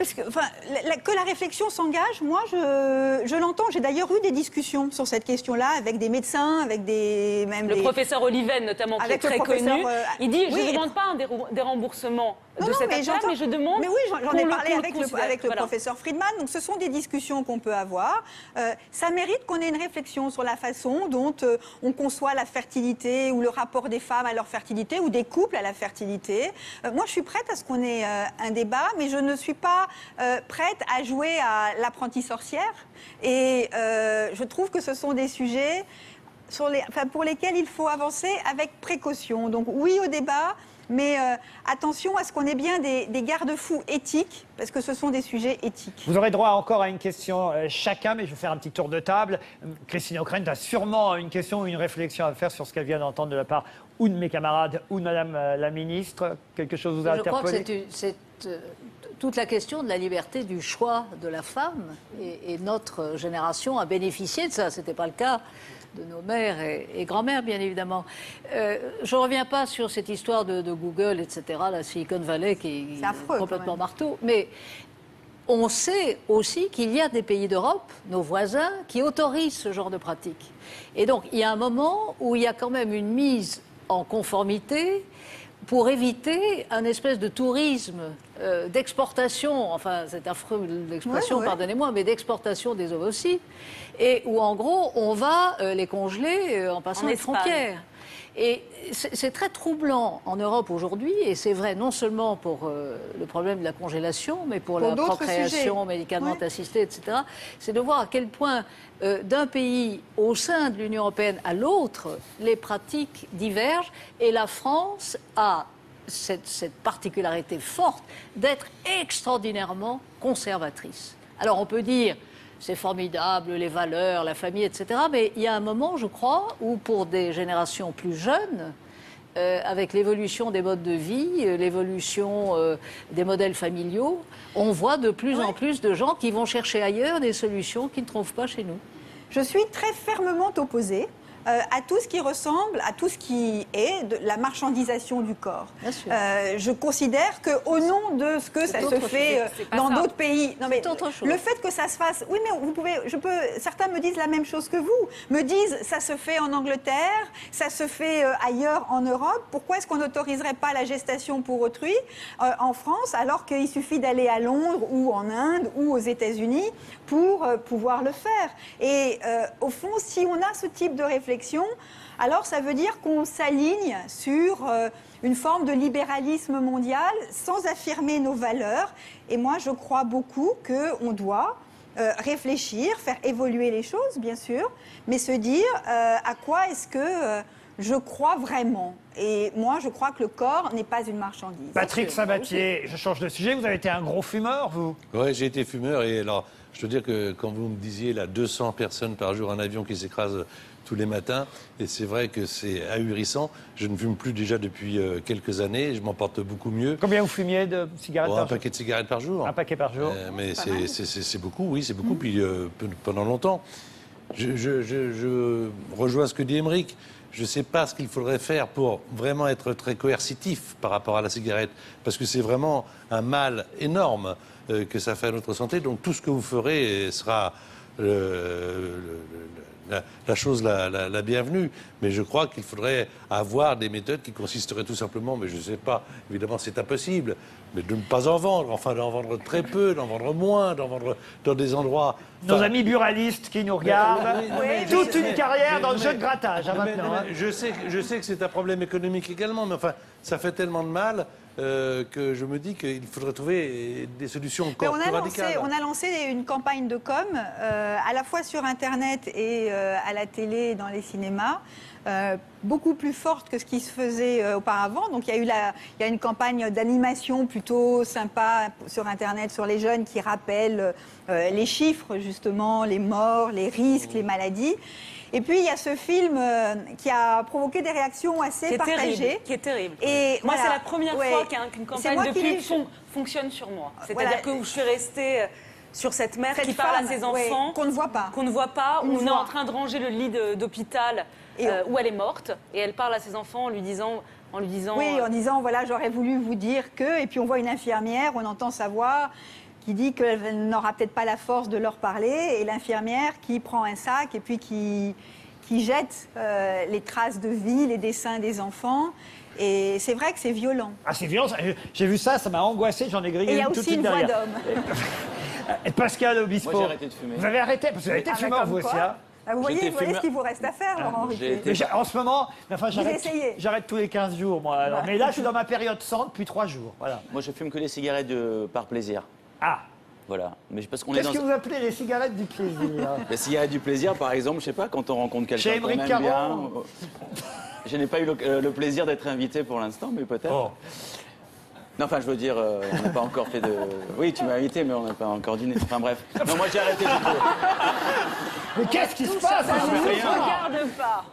Parce que, enfin, la- la- que la réflexion s'engage, moi, je, je l'entends. J'ai d'ailleurs eu des discussions sur cette question-là avec des médecins, avec des même Le des- professeur Oliven, notamment, qui Avec est très connu, euh, il dit oui. Je ne demande pas un remboursements Non, de non, cette mais affaire, mais je demande. Mais oui, j'en- ai parlé avec le, professeur Friedman. Donc, ce sont des discussions qu'on peut avoir. Euh, ça mérite qu'on ait une réflexion sur la façon dont euh, on conçoit la fertilité ou le rapport des femmes à leur fertilité ou des couples à la fertilité. Euh, moi, je suis prête à ce qu'on ait un débat, mais je ne suis pas prête à jouer à l'apprenti sorcière. Et je trouve que ce sont des sujets sur les, enfin, pour lesquels il faut avancer avec précaution. Donc oui au débat, mais euh, attention à ce qu'on ait bien des, des garde-fous éthiques, parce que ce sont des sujets éthiques. Vous aurez droit encore à une question euh, chacun, mais je vais faire un petit tour de table. Christine O'Krent a sûrement une question ou une réflexion à faire sur ce qu'elle vient d'entendre de la part ou de mes camarades ou de Madame euh, la Ministre. Quelque chose vous a Je crois que c'est toute la question de la liberté du choix de la femme. Et, et notre génération a bénéficié de ça. Ce n'était pas le cas de nos mères et, et grand-mères, bien évidemment. Euh, je ne reviens pas sur cette histoire de, de Google, etc., la Silicon Valley qui affreux, quand complètement marteau. Mais on sait aussi qu'il y a des pays d'Europe, nos voisins, qui autorisent ce genre de pratique. Et donc, il y a un moment où il y a quand même une mise en conformité pour éviter un espèce de tourisme euh, d'exportation, enfin c'est affreux l'expression, Ouais, ouais. pardonnez-moi, mais d'exportation des ovocytes, et où en gros on va euh, les congeler euh, en passant En les Espagne. frontières. Et c'est très troublant en Europe aujourd'hui, et c'est vrai non seulement pour euh, le problème de la congélation, mais pour, Pour la procréation médicalement assistée, etc. C'est de voir à quel point, euh, d'un pays au sein de l'Union européenne à l'autre, les pratiques divergent, et la France a cette, cette particularité forte d'être extraordinairement conservatrice. Alors on peut dire, c'est formidable, les valeurs, la famille, etc. Mais il y a un moment, je crois, où pour des générations plus jeunes, euh, avec l'évolution des modes de vie, euh, l'évolution euh, des modèles familiaux, on voit de plus en plus de gens qui vont chercher ailleurs des solutions qu'ils ne trouvent pas chez nous. Je suis très fermement opposée euh, à tout ce qui ressemble, à tout ce qui est de la marchandisation du corps. Bien sûr. Euh, je considère que au nom de ce que ça se fait euh, dans d'autres pays, non mais le fait que ça se fasse, oui mais vous pouvez, je peux, certains me disent la même chose que vous, me disent ça se fait en Angleterre, ça se fait ailleurs en Europe. Pourquoi est-ce qu'on n'autoriserait pas la gestation pour autrui en France alors qu'il suffit d'aller à Londres ou en Inde ou aux États-Unis pour pouvoir le faire Et au fond, si on a ce type de réflexion, alors ça veut dire qu'on s'aligne sur euh, une forme de libéralisme mondial sans affirmer nos valeurs. Et moi, je crois beaucoup qu'on doit euh, réfléchir, faire évoluer les choses, bien sûr, mais se dire euh, à quoi est-ce que euh, je crois vraiment. Et moi, je crois que le corps n'est pas une marchandise. Patrick Sabatier, je change de sujet. Vous avez été un gros fumeur, vous? Oui, j'ai été fumeur et alors, je veux dire que quand vous me disiez là 200 personnes par jour, un avion qui s'écrase tous les matins, et c'est vrai que c'est ahurissant. Je ne fume plus déjà depuis euh, quelques années, je m'en porte beaucoup mieux. Combien vous fumiez de cigarettes Bon, par un jour paquet de cigarettes par jour. Un paquet par jour. Euh, mais c'est- beaucoup, oui, c'est beaucoup, puis euh, pe- pendant longtemps. Je, je- je- je rejoins ce que dit Émeric. Je ne sais pas ce qu'il faudrait faire pour vraiment être très coercitif par rapport à la cigarette, parce que c'est vraiment un mal énorme euh, que ça fait à notre santé. Donc tout ce que vous ferez sera le- le- la, la chose la, la- la bienvenue. Mais je crois qu'il faudrait avoir des méthodes qui consisteraient tout simplement, mais je ne sais pas, évidemment c'est impossible, mais de ne pas en vendre, enfin d'en vendre très peu, d'en vendre moins, d'en vendre dans des endroits... Nos Enfin, amis buralistes qui nous regardent. oui, non, mais- Toute mais- une carrière mais- dans le jeu de grattage hein, maintenant. hein. mais je, sais, que- je sais que c'est un problème économique également, mais enfin, ça fait tellement de mal euh, que je me dis qu'il faudrait trouver des solutions encore on, plus a lancé, radicales. on a lancé une campagne de com, euh, à la fois sur Internet et euh, à la télé, dans les cinémas, euh, beaucoup plus forte que ce qui se faisait euh, auparavant. Donc il y, a eu la, il y a une campagne d'animation plutôt sympa sur Internet sur les jeunes qui rappellent euh, les chiffres, justement, les morts, les risques, les maladies. Et puis il y a ce film euh, qui a provoqué des réactions assez Qui est partagées. terrible. Qui est terrible. Et moi, voilà. c'est la première Ouais. fois qu'un- qu'une campagne de pub fon- fonctionne sur moi. C'est-à-dire Voilà. que je suis restée euh, sur cette mère Cette qui parle à ses ouais, enfants. qu'on ne voit pas. Qu'on ne voit pas. Où on est en train de ranger le lit d'hôpital euh, où elle est morte. Et elle parle à ses enfants en lui disant. En lui disant Oui, euh, en disant voilà, j'aurais voulu vous dire que. Et puis on voit une infirmière, on entend sa voix qui dit qu'elle n'aura peut-être pas la force de leur parler, et l'infirmière qui prend un sac et puis qui, qui jette euh, les traces de vie, les dessins des enfants. Et c'est vrai que c'est violent. Ah, c'est violent. ça. J'ai vu ça, ça m'a angoissé, j'en ai grillé Et il y a une tout de aussi suite une voix d'homme. Pascal Obispo. Moi, j'ai arrêté de fumer. Vous avez arrêté Parce que vous avez été Ah, bah, fumeur, comme vous aussi. hein Ah, vous voyez, vous voyez ce qu'il vous reste à faire, Laurent Ruquier. Mais j'ai- en ce moment, enfin, j'arrête, tous les 15 jours, moi. alors. Mais là, je suis dans ma période sans depuis 3 jours. Voilà. Moi, je fume que les cigarettes de- par plaisir. Ah, Voilà. Mais parce qu'on est qu'est-ce dans. que vous appelez les cigarettes du plaisir? Les cigarettes du plaisir, par exemple, je sais pas, quand on rencontre quelqu'un qu'on aime bien. Caron. euh, Je n'ai pas eu le, euh, le plaisir d'être invité pour l'instant, mais peut-être. Oh. Non, enfin, je veux dire, euh, on n'a pas encore fait de. Oui, tu m'as invité, mais on n'a pas encore dîné. Enfin, bref. Non, moi, j'ai arrêté du tout. Mais qu'est-ce qui se passe Ça ne Vous regarde pas.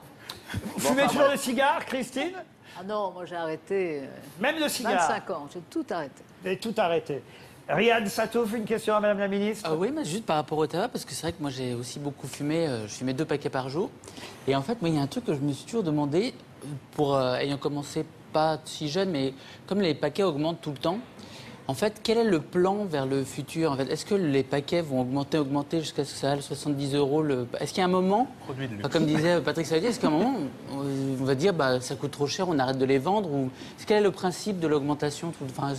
fumez enfin, toujours le cigare, Christine? Ah non, moi j'ai arrêté Même le cigare? 25 ans, j'ai tout arrêté. Vous avez tout arrêté. Riyad Satouf, une question à Madame la Ministre Ah oui, mais juste par rapport au tabac, parce que c'est vrai que moi j'ai aussi beaucoup fumé, euh, je fumais deux paquets par jour. Et en fait, moi il y a un truc que je me suis toujours demandé, pour euh, ayant commencé pas si jeune, mais comme les paquets augmentent tout le temps, en fait, quel est le plan vers le futur en fait, Est-ce que les paquets vont augmenter, augmenter jusqu'à ce que ça aille 70 euros le... Est-ce qu'il y a un moment, Produit de luxe. enfin, comme disait Patrick Savatier, est-ce qu'à un moment on va dire bah, ça coûte trop cher, on arrête de les vendre ou... Quel est le principe de l'augmentation enfin,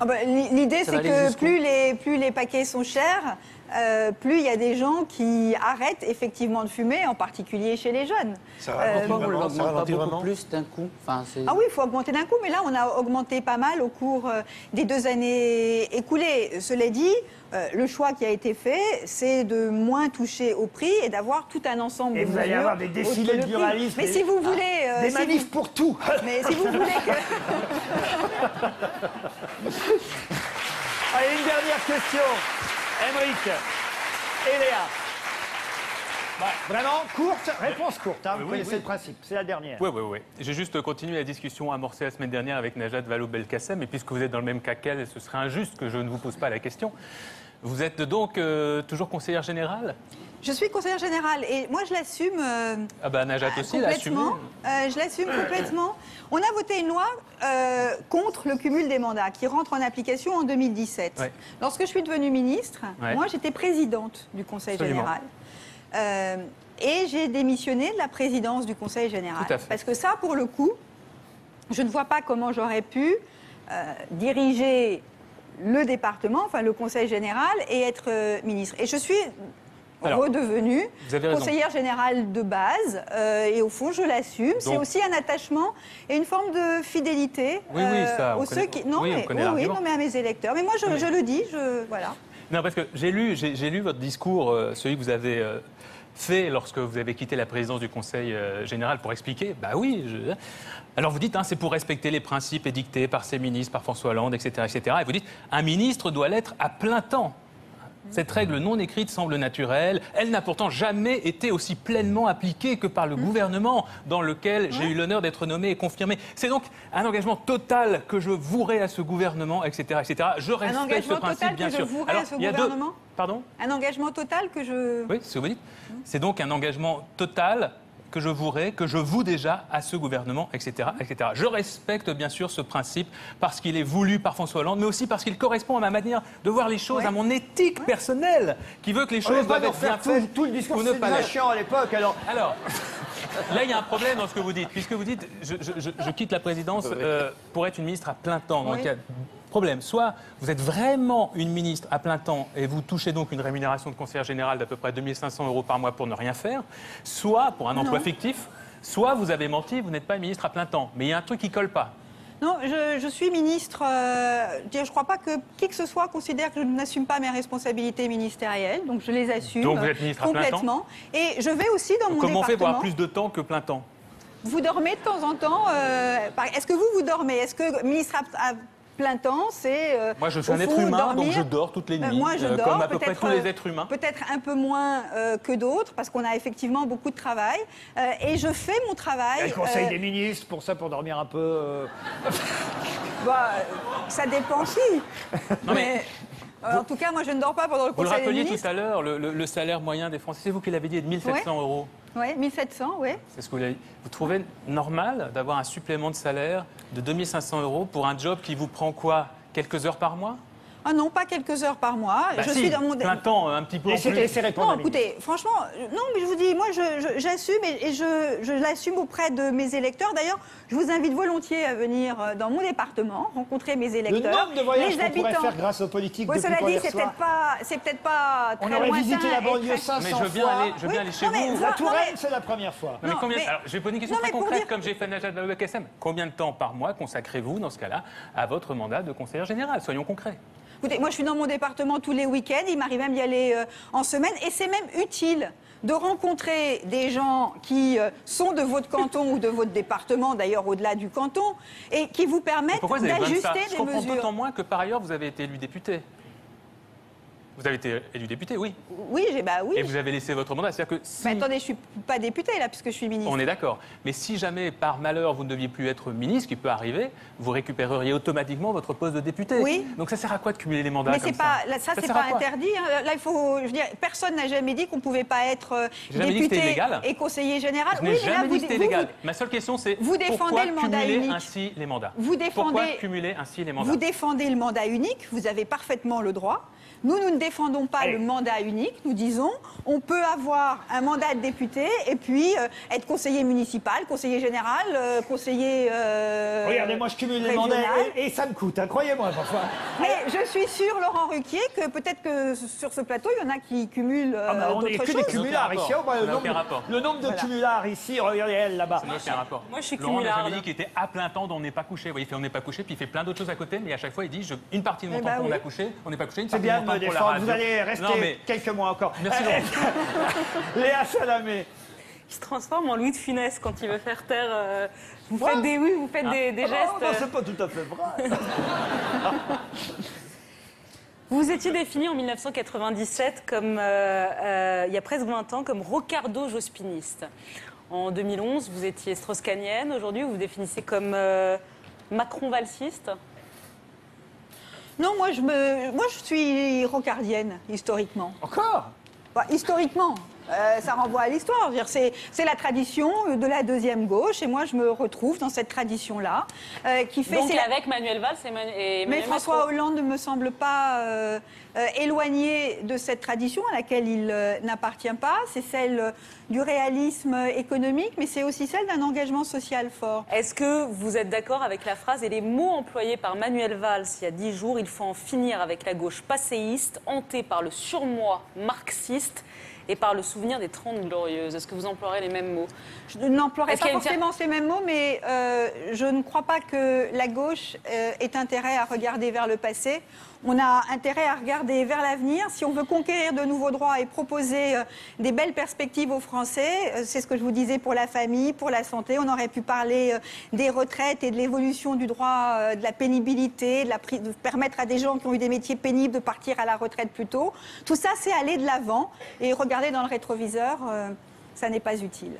Ah bah, li- L'idée, c'est que plus les, plus les paquets sont chers, euh, plus il y a des gens qui arrêtent effectivement de fumer, en particulier chez les jeunes. Ça Euh, ralentit on ça pas vraiment plus d'un coup enfin, Ah oui, il faut augmenter d'un coup, mais là, on a augmenté pas mal au cours euh, des deux années écoulées. Cela dit, euh, le choix qui a été fait, c'est de moins toucher au prix et d'avoir tout un ensemble Et de vous allez mesures avoir des défilés de buralistes, Mais si vous voulez... euh, Des si manifs vous- pour tout Mais si vous voulez que... Allez, une dernière question. Émeric et Léa. Bah, vraiment, courte, réponse courte. hein, vous Oui, connaissez oui. le principe, c'est la dernière. Oui, oui, oui. J'ai juste continué la discussion amorcée la semaine dernière avec Najat Vallaud-Belkacem, et puisque vous êtes dans le même cas qu'elle, ce serait injuste que je ne vous pose pas la question. Vous êtes donc euh, toujours conseillère générale? Je suis conseillère générale et moi, je l'assume... euh, Ah bah Najat aussi l'a assumé. Complètement. Euh, je l'assume complètement. On a voté une loi euh, contre le cumul des mandats qui rentre en application en 2017. Ouais. Lorsque je suis devenue ministre, Ouais. moi j'étais présidente du Conseil Absolument. général. Euh, et j'ai démissionné de la présidence du Conseil général. Tout à fait. Parce que ça, pour le coup, je ne vois pas comment j'aurais pu euh, diriger le département, enfin le Conseil général, et être euh, ministre. Et je suis Alors, redevenue conseillère générale de base, euh, et au fond, je l'assume. C'est aussi un attachement et une forme de fidélité Oui, oui, ça, on aux connaît- ceux qui... Non, oui, mais, oui, non, mais à mes électeurs. Mais moi, je, Mais- je le dis, je... Voilà. Non, parce que j'ai lu, j'ai lu votre discours, euh, celui que vous avez euh, fait lorsque vous avez quitté la présidence du Conseil euh, général pour expliquer. Bah oui. Alors vous dites, hein, c'est pour respecter les principes édictés par ses ministres, par François Hollande, etc., etc. Et vous dites, un ministre doit l'être à plein temps. Cette règle non écrite semble naturelle. Elle n'a pourtant jamais été aussi pleinement appliquée que par le gouvernement dans lequel j'ai eu l'honneur d'être nommé et confirmé. C'est donc un engagement total que je vouerai à ce gouvernement, etc., etc. Je respecte engagement ce principe, total que bien je sûr. ce il y a deux- gouvernement? Pardon? Un engagement total que je... Oui, c'est ce que vous dites. C'est donc un engagement total que je vouerai, que je voue déjà à ce gouvernement, etc., etc. Je respecte bien sûr ce principe parce qu'il est voulu par François Hollande, mais aussi parce qu'il correspond à ma manière de voir les choses, Ouais. à mon éthique personnelle, qui veut que les choses pas doivent être bien faites tout le discours, ou ne c'était pas chiant à l'époque. Alors, Alors, là, il y a un problème dans ce que vous dites, puisque vous dites, je, je- je- je quitte la présidence euh, pour être une ministre à plein temps. Donc, Oui. il y a problème. Soit vous êtes vraiment une ministre à plein temps et vous touchez donc une rémunération de conseillère générale d'à peu près 2500 euros par mois pour ne rien faire, soit pour un emploi Non. fictif, soit vous avez menti, vous n'êtes pas ministre à plein temps. Mais il y a un truc qui colle pas. Non, je, je suis ministre. euh, je ne crois pas que qui que ce soit considère que je n'assume pas mes responsabilités ministérielles, donc je les assume Donc vous êtes ministre à plein temps complètement. Et je vais aussi dans mon Comment on fait pour département. avoir plus de temps que plein temps? Vous dormez de temps en temps. euh, Est-ce que vous vous dormez? Est-ce que ministre à, à plein temps, c'est euh, Moi, je suis un être humain, donc je dors toutes les Euh, nuits, moi, je euh, dors, comme à peu près peut-être, tous les euh, êtres humains. Peut-être un peu moins euh, que d'autres, parce qu'on a effectivement beaucoup de travail. Euh, et je fais mon il y a travail. le Conseil euh, des ministres pour ça, pour dormir un peu. euh, bah, ça dépend qui. Non, mais mais en tout cas, moi, je ne dors pas pendant le Vous le Conseil des rappeliez ministres. tout à l'heure, le, le- le salaire moyen des Français, c'est vous qui l'avez dit, est de 1700 euros. Oui, 1700, oui. C'est ce que vous. Vous trouvez normal d'avoir un supplément de salaire de 2500 euros pour un job qui vous prend quoi? Quelques heures par mois? Ah non, pas quelques heures par mois. Bah je si, suis dans mon plein temps, un petit peu Laissez, plus. laissez répondre. Non, écoutez, franchement, euh, non, mais je vous dis, moi, je- je- j'assume et, et je, je l'assume auprès de mes électeurs. D'ailleurs, je vous invite volontiers à venir euh, dans mon département, rencontrer mes Le électeurs. nombre de voyages les qu'on pourrait habitants. faire grâce aux politiques depuis cela dit, c'est peut-être pas, c'est peut-être pas On très aurait lointain visité la banlieue très- 500 Mais je fois. aller, je bien Oui, aller chez non, mais vous. La Touraine, c'est la première fois. Non, mais combien- mais- alors, je vais poser une question Non, très concrète, dire- comme j'ai fait un agenda de la WKSM. Combien de temps par mois consacrez-vous, dans ce cas-là, à votre mandat de conseillère général? Soyons concrets. Écoutez, moi je suis dans mon département tous les week-ends, il m'arrive même d'y aller euh, en semaine, et c'est même utile de rencontrer des gens qui euh, sont de votre canton ou de votre département, d'ailleurs au-delà du canton, et qui vous permettent Pourquoi vous avez besoin de ça? D'ajuster Je des comprends mesures. d'autant moins que par ailleurs, vous avez été élu député. Vous avez été élu député, oui. Oui, j'ai bah oui. Et vous avez laissé votre mandat. C'est-à-dire que si... Mais attendez, je suis pas députée là, puisque je suis ministre. On est d'accord. Mais si jamais, par malheur, vous ne deviez plus être ministre, ce qui peut arriver, vous récupéreriez automatiquement votre poste de député. Oui. Donc ça sert à quoi de cumuler les mandats Mais comme c'est pas, là, ça, c'est sert pas interdit. hein. Là, il faut, je veux dire, personne n'a jamais dit qu'on pouvait pas être euh, député et conseiller général. Je oui, mais là, jamais vous, dit que c'était vous- légal. Ma seule question, c'est vous défendez le mandat cumuler unique? ainsi les mandats? Vous défendez- Pourquoi cumuler ainsi les mandats? Vous défendez le mandat unique, vous avez parfaitement le droit. Nous, nous ne défendons pas Allez. le mandat unique. Nous disons, on peut avoir un mandat de député et puis euh, être conseiller municipal, conseiller général, euh, conseiller. euh, Regardez, moi je cumule les mandats et, et ça me coûte, hein, croyez-moi parfois. Mais je suis sûre, Laurent Ruquier, que peut-être que sur ce plateau, il y en a qui cumulent euh, Ah bah, on n'est d'autres que des cumulards ici. Oh, bah, le, Ça n'a aucun nombre, rapport. le nombre de Voilà. cumulards ici, regardez elle là-bas. Ça n'a aucun rapport. Moi, je suis Laurent jamais dit qu'il était à plein temps dont on n'est pas couché. Vous voyez, il fait on n'est pas couché, puis il fait plein d'autres choses à côté, mais à chaque fois il dit je- une partie de mon Eh temps bah on oui. a couché, on n'est pas couché, une C'est partie bien me défendre, vous allez rester Non, mais quelques mois encore. Merci, Euh, Léa Salamé. Il se transforme en Louis de Funès quand il veut faire taire. euh, vous faites des oui, vous faites des, des Ah, gestes. non, euh, c'est pas tout à fait vrai. Vous vous étiez défini en 1997 comme, euh, euh, il y a presque 20 ans, comme rocardo-jospiniste. En 2011, vous étiez strauss-canienne. Aujourd'hui, vous vous définissez comme euh, Macron-valsiste. Non, moi je, me, moi je suis rocardienne, historiquement. Encore? Bah, historiquement, euh, ça renvoie à l'histoire. C'est la tradition de la deuxième gauche, et moi je me retrouve dans cette tradition-là, euh, qui fait. Donc avec Manuel Valls et, Manu- et Mais François Macron. Hollande ne me semble pas euh, éloigné de cette tradition à laquelle il n'appartient pas. C'est celle du réalisme économique, mais c'est aussi celle d'un engagement social fort. Est-ce que vous êtes d'accord avec la phrase et les mots employés par Manuel Valls il y a dix jours Il faut en finir avec la gauche passéiste, hantée par le surmoi marxiste et par le souvenir des Trente Glorieuses. Est-ce que vous emploierez les mêmes mots? Je n'emploierai pas une forcément ces mêmes mots, mais euh, je ne crois pas que la gauche euh, ait intérêt à regarder vers le passé. On a intérêt à regarder vers l'avenir. Si on veut conquérir de nouveaux droits et proposer euh, des belles perspectives aux Français, euh, c'est ce que je vous disais pour la famille, pour la santé. On aurait pu parler euh, des retraites et de l'évolution du droit de la pénibilité, de, permettre à des gens qui ont eu des métiers pénibles de partir à la retraite plus tôt. Tout ça, c'est aller de l'avant et regarder dans le rétroviseur, ça n'est pas utile.